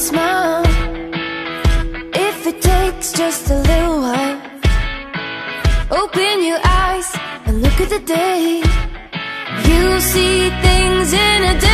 smile If it takes just a little while Open your eyes and look at the day You'll see things in a day.